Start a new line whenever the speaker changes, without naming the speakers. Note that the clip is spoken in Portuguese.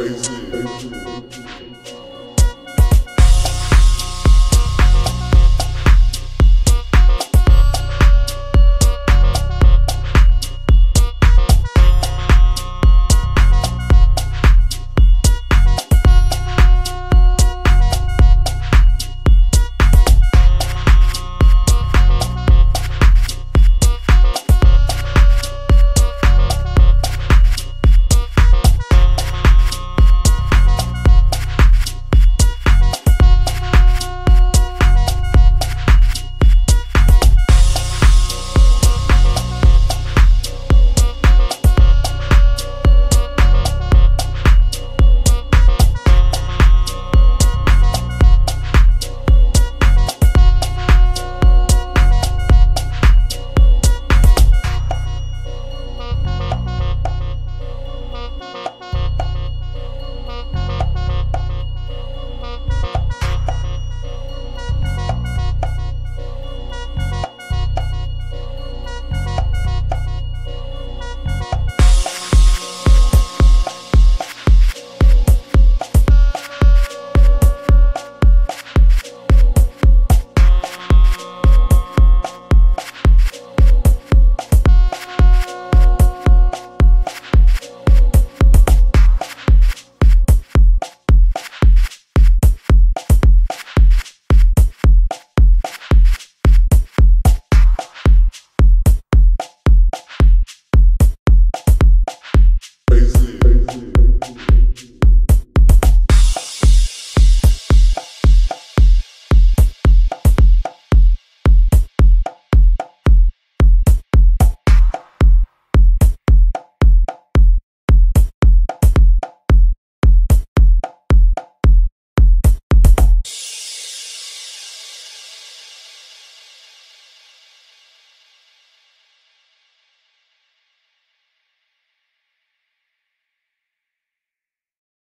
Crazy.